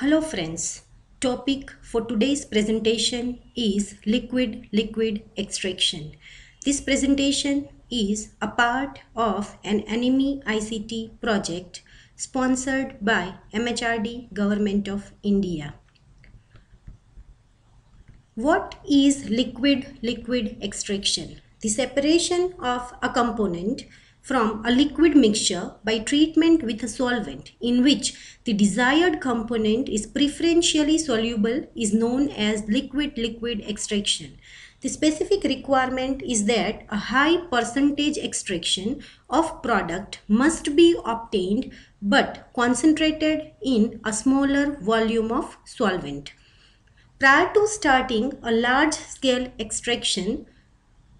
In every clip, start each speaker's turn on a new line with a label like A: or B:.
A: Hello friends. Topic for today's presentation is liquid-liquid extraction. This presentation is a part of an NME ICT project sponsored by MHRD Government of India. What is liquid-liquid extraction? The separation of a component from a liquid mixture by treatment with a solvent in which the desired component is preferentially soluble is known as liquid-liquid extraction. The specific requirement is that a high percentage extraction of product must be obtained but concentrated in a smaller volume of solvent. Prior to starting a large scale extraction,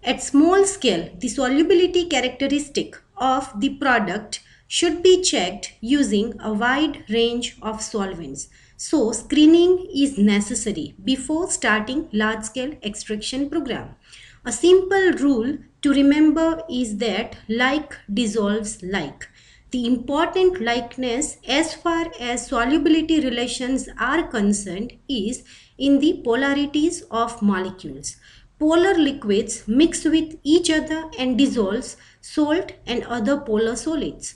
A: at small scale, the solubility characteristic of the product should be checked using a wide range of solvents. So, screening is necessary before starting large scale extraction program. A simple rule to remember is that like dissolves like. The important likeness as far as solubility relations are concerned is in the polarities of molecules polar liquids mix with each other and dissolves salt and other polar solids.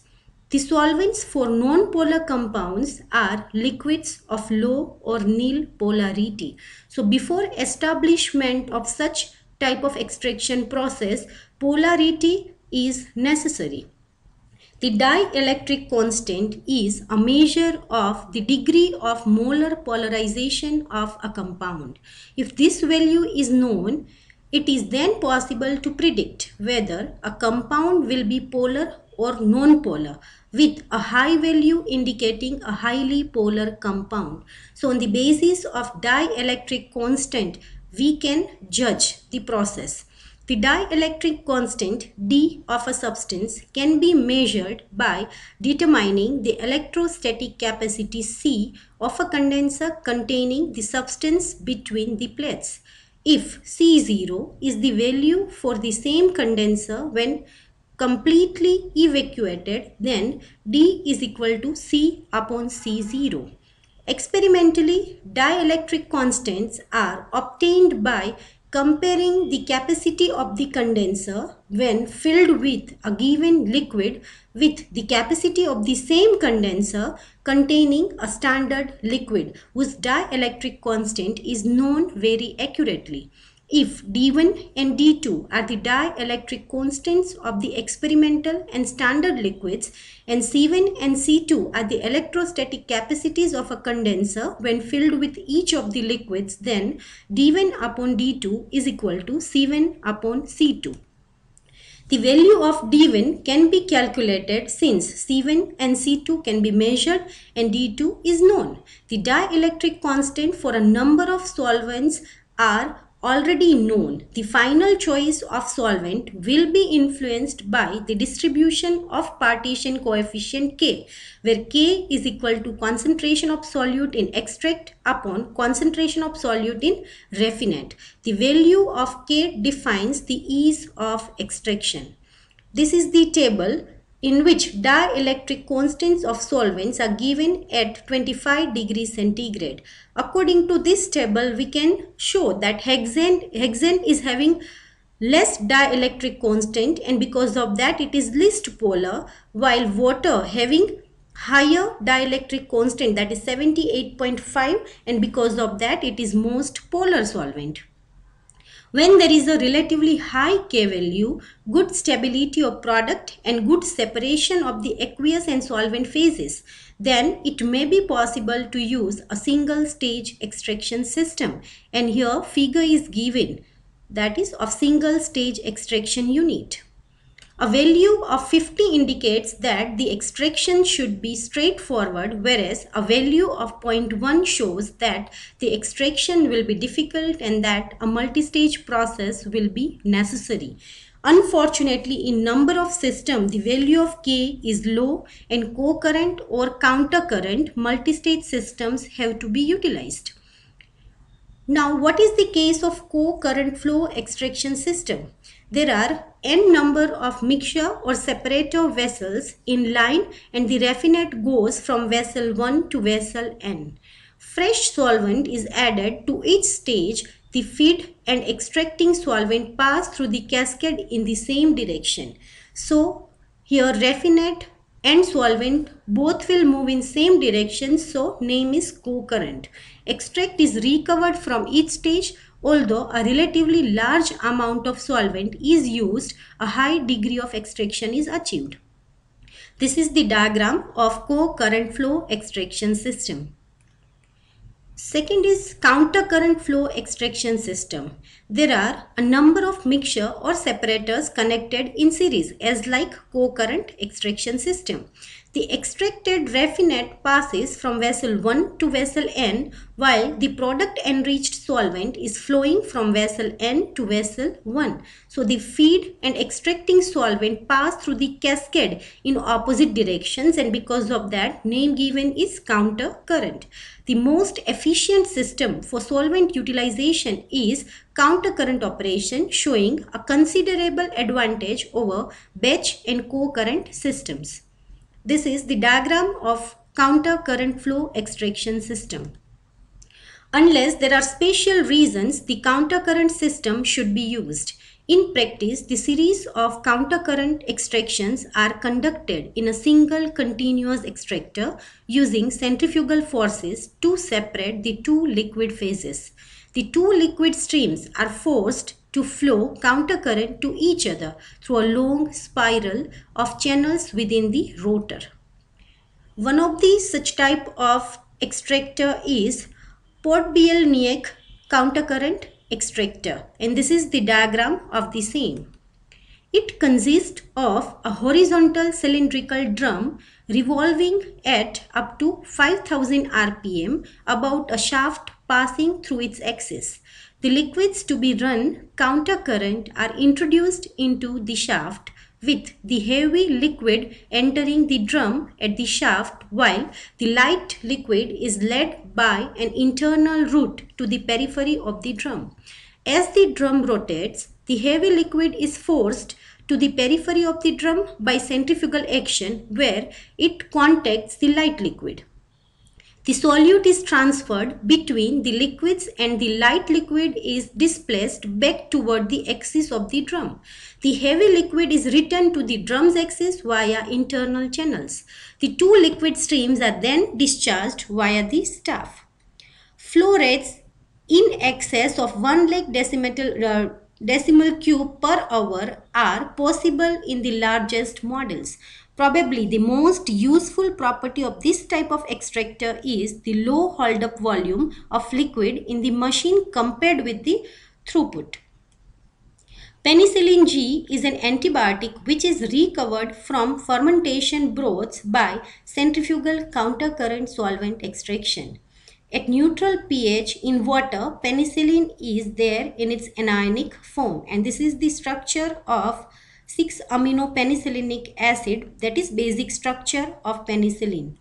A: The solvents for non-polar compounds are liquids of low or nil polarity. So before establishment of such type of extraction process, polarity is necessary. The dielectric constant is a measure of the degree of molar polarization of a compound. If this value is known, it is then possible to predict whether a compound will be polar or non-polar with a high value indicating a highly polar compound. So on the basis of dielectric constant, we can judge the process. The dielectric constant D of a substance can be measured by determining the electrostatic capacity C of a condenser containing the substance between the plates. If C0 is the value for the same condenser when completely evacuated, then D is equal to C upon C0. Experimentally, dielectric constants are obtained by comparing the capacity of the condenser when filled with a given liquid with the capacity of the same condenser containing a standard liquid whose dielectric constant is known very accurately. If D1 and D2 are the dielectric constants of the experimental and standard liquids and C1 and C2 are the electrostatic capacities of a condenser when filled with each of the liquids then D1 upon D2 is equal to C1 upon C2. The value of D1 can be calculated since C1 and C2 can be measured and D2 is known. The dielectric constant for a number of solvents are already known, the final choice of solvent will be influenced by the distribution of partition coefficient K, where K is equal to concentration of solute in extract upon concentration of solute in raffinate. The value of K defines the ease of extraction. This is the table in which dielectric constants of solvents are given at 25 degrees centigrade. According to this table, we can show that hexane, hexane is having less dielectric constant and because of that it is least polar while water having higher dielectric constant that is 78.5 and because of that it is most polar solvent. When there is a relatively high K value, good stability of product and good separation of the aqueous and solvent phases, then it may be possible to use a single stage extraction system. And here figure is given that is of single stage extraction unit. A value of 50 indicates that the extraction should be straightforward whereas a value of 0.1 shows that the extraction will be difficult and that a multi-stage process will be necessary. Unfortunately, in number of system, the value of K is low and co-current or counter-current multi-stage systems have to be utilized. Now, what is the case of co-current flow extraction system? There are n number of mixture or separator vessels in line and the raffinate goes from vessel 1 to vessel n. Fresh solvent is added to each stage. The feed and extracting solvent pass through the cascade in the same direction. So here raffinate and solvent both will move in same direction so name is co-current. Extract is recovered from each stage although a relatively large amount of solvent is used a high degree of extraction is achieved. This is the diagram of co-current flow extraction system. Second is counter current flow extraction system. There are a number of mixture or separators connected in series as like co-current extraction system. The extracted raffinate passes from vessel 1 to vessel N while the product enriched solvent is flowing from vessel N to vessel 1. So the feed and extracting solvent pass through the cascade in opposite directions and because of that name given is counter current. The most efficient system for solvent utilization is counter current operation showing a considerable advantage over batch and co-current systems. This is the diagram of counter current flow extraction system. Unless there are special reasons, the counter current system should be used. In practice, the series of counter current extractions are conducted in a single continuous extractor using centrifugal forces to separate the two liquid phases. The two liquid streams are forced to flow countercurrent to each other through a long spiral of channels within the rotor. One of these such type of extractor is Podbielniak countercurrent extractor and this is the diagram of the same. It consists of a horizontal cylindrical drum revolving at up to 5000 rpm about a shaft passing through its axis. The liquids to be run counter current are introduced into the shaft with the heavy liquid entering the drum at the shaft while the light liquid is led by an internal route to the periphery of the drum. As the drum rotates, the heavy liquid is forced to the periphery of the drum by centrifugal action where it contacts the light liquid. The solute is transferred between the liquids and the light liquid is displaced back toward the axis of the drum. The heavy liquid is returned to the drum's axis via internal channels. The two liquid streams are then discharged via the staff. Flow rates in excess of 1 lakh uh, decimal cube per hour are possible in the largest models. Probably the most useful property of this type of extractor is the low hold-up volume of liquid in the machine compared with the throughput. Penicillin G is an antibiotic which is recovered from fermentation broths by centrifugal countercurrent solvent extraction. At neutral pH in water, penicillin is there in its anionic form and this is the structure of 6-aminopenicillanic acid that is basic structure of penicillin.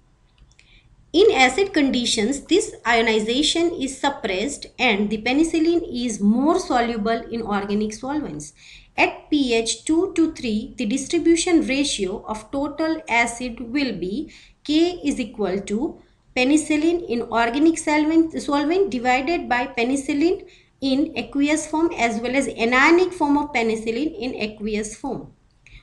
A: In acid conditions, this ionization is suppressed and the penicillin is more soluble in organic solvents. At pH 2 to 3, the distribution ratio of total acid will be K is equal to penicillin in organic solvent, solvent divided by penicillin in aqueous form as well as anionic form of penicillin in aqueous form.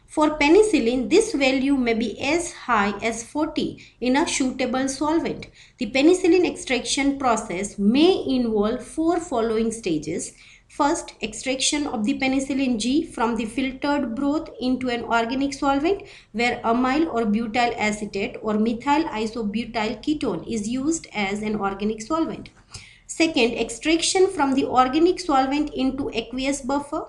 A: For penicillin, this value may be as high as 40 in a suitable solvent. The penicillin extraction process may involve four following stages. First, extraction of the penicillin G from the filtered broth into an organic solvent where amyl or butyl acetate or methyl isobutyl ketone is used as an organic solvent. Second, extraction from the organic solvent into aqueous buffer.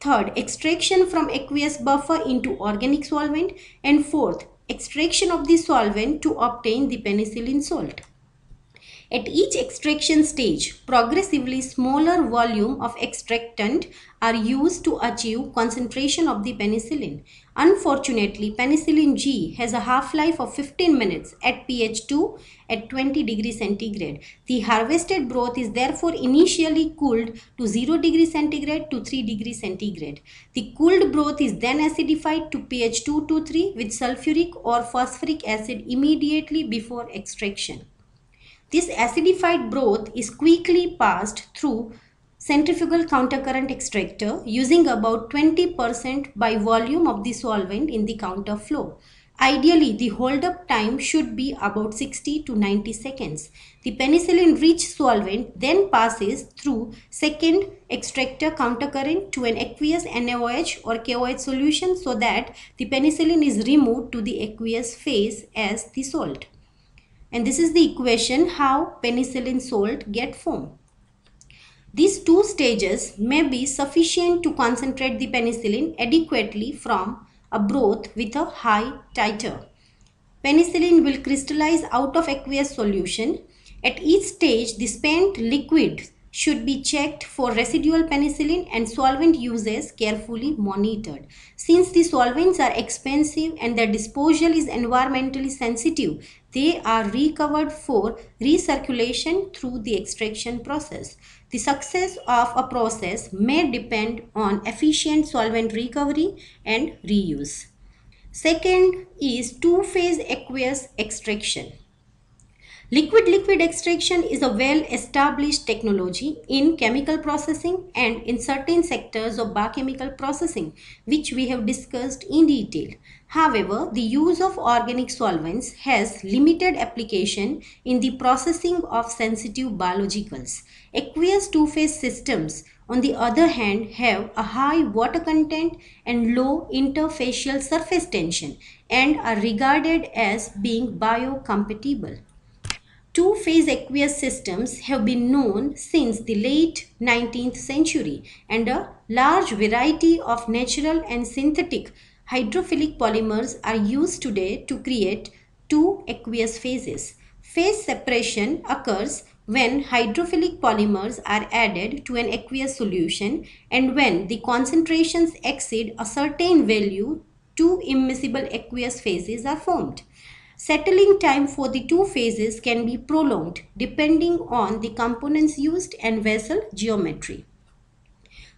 A: Third, extraction from aqueous buffer into organic solvent. And fourth, extraction of the solvent to obtain the penicillin salt. At each extraction stage, progressively smaller volume of extractant are used to achieve concentration of the penicillin. Unfortunately, penicillin G has a half-life of 15 minutes at pH 2 at 20 degrees centigrade. The harvested broth is therefore initially cooled to 0 degree centigrade to 3 degree centigrade. The cooled broth is then acidified to pH 2 to 3 with sulfuric or phosphoric acid immediately before extraction. This acidified broth is quickly passed through centrifugal countercurrent extractor using about 20% by volume of the solvent in the counter flow. Ideally, the hold-up time should be about 60 to 90 seconds. The penicillin-rich solvent then passes through second extractor countercurrent to an aqueous NaOH or KOH solution so that the penicillin is removed to the aqueous phase as the salt. And this is the equation how penicillin salt get formed. These two stages may be sufficient to concentrate the penicillin adequately from a broth with a high titer. Penicillin will crystallize out of aqueous solution. At each stage, the spent liquid should be checked for residual penicillin and solvent uses carefully monitored. Since the solvents are expensive and their disposal is environmentally sensitive, they are recovered for recirculation through the extraction process. The success of a process may depend on efficient solvent recovery and reuse. Second is two-phase aqueous extraction. Liquid-liquid extraction is a well-established technology in chemical processing and in certain sectors of biochemical processing, which we have discussed in detail. However, the use of organic solvents has limited application in the processing of sensitive biologicals. Aqueous two-phase systems on the other hand have a high water content and low interfacial surface tension and are regarded as being biocompatible. Two-phase aqueous systems have been known since the late 19th century and a large variety of natural and synthetic hydrophilic polymers are used today to create two aqueous phases. Phase separation occurs when hydrophilic polymers are added to an aqueous solution and when the concentrations exceed a certain value, two immiscible aqueous phases are formed. Settling time for the two phases can be prolonged depending on the components used and vessel geometry.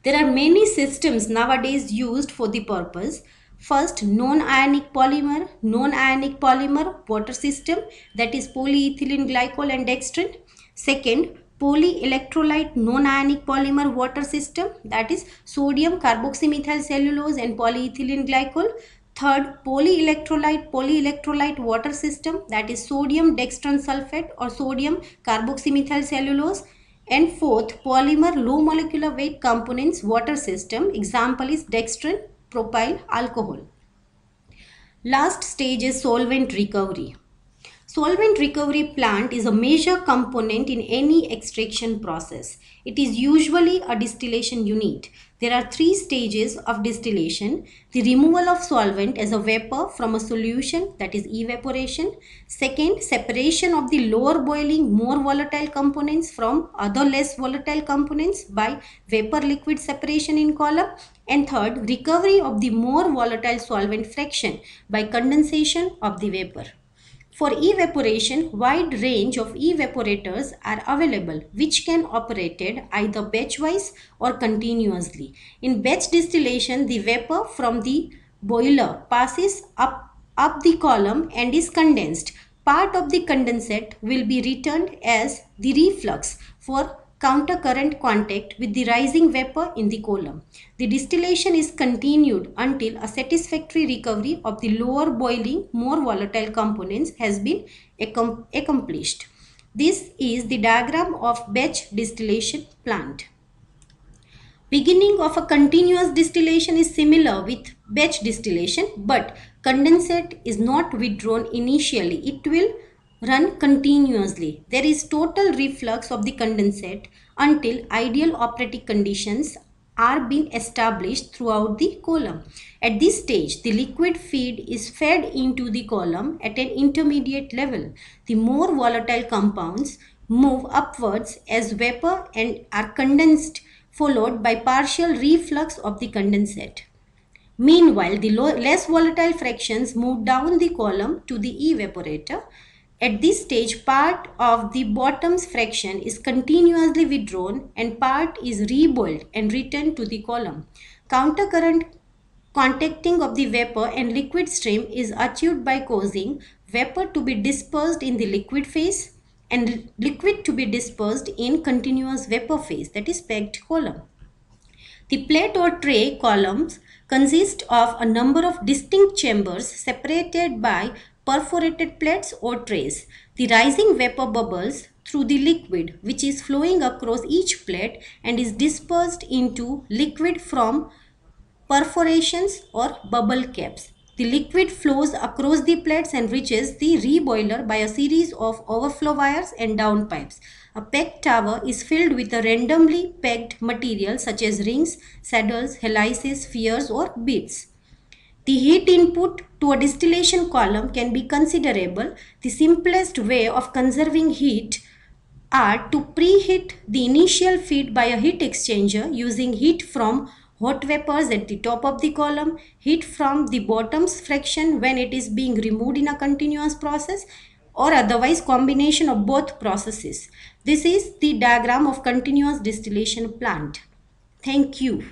A: There are many systems nowadays used for the purpose. First, non-ionic polymer, non-ionic polymer water system that is polyethylene glycol and dextran. Second, polyelectrolyte non-ionic polymer water system that is sodium carboxymethyl cellulose and polyethylene glycol Third, polyelectrolyte polyelectrolyte water system that is sodium dextran sulfate or sodium carboxymethyl cellulose. And fourth, polymer low molecular weight components water system. Example is dextran propyl alcohol. Last stage is solvent recovery. Solvent recovery plant is a major component in any extraction process. It is usually a distillation unit. There are three stages of distillation. The removal of solvent as a vapor from a solution that is evaporation. Second, separation of the lower boiling more volatile components from other less volatile components by vapor liquid separation in column. And third, recovery of the more volatile solvent fraction by condensation of the vapor. For evaporation, wide range of evaporators are available which can operated either batch-wise or continuously. In batch distillation, the vapor from the boiler passes up, up the column and is condensed. Part of the condensate will be returned as the reflux for countercurrent contact with the rising vapor in the column. The distillation is continued until a satisfactory recovery of the lower boiling, more volatile components has been accomplished. This is the diagram of batch distillation plant. Beginning of a continuous distillation is similar with batch distillation but condensate is not withdrawn initially. It will run continuously. There is total reflux of the condensate until ideal operating conditions are being established throughout the column. At this stage, the liquid feed is fed into the column at an intermediate level. The more volatile compounds move upwards as vapor and are condensed followed by partial reflux of the condensate. Meanwhile, the less volatile fractions move down the column to the evaporator at this stage, part of the bottom's fraction is continuously withdrawn and part is reboiled and returned to the column. Countercurrent contacting of the vapor and liquid stream is achieved by causing vapor to be dispersed in the liquid phase and liquid to be dispersed in continuous vapor phase that is packed column. The plate or tray columns consist of a number of distinct chambers separated by perforated plates or trays. The rising vapor bubbles through the liquid which is flowing across each plate and is dispersed into liquid from perforations or bubble caps. The liquid flows across the plates and reaches the reboiler by a series of overflow wires and downpipes. A packed tower is filled with a randomly packed material such as rings, saddles, helices, spheres or beads. The heat input to a distillation column can be considerable. The simplest way of conserving heat are to preheat the initial feed by a heat exchanger using heat from hot vapors at the top of the column, heat from the bottom's fraction when it is being removed in a continuous process or otherwise combination of both processes. This is the diagram of continuous distillation plant. Thank you.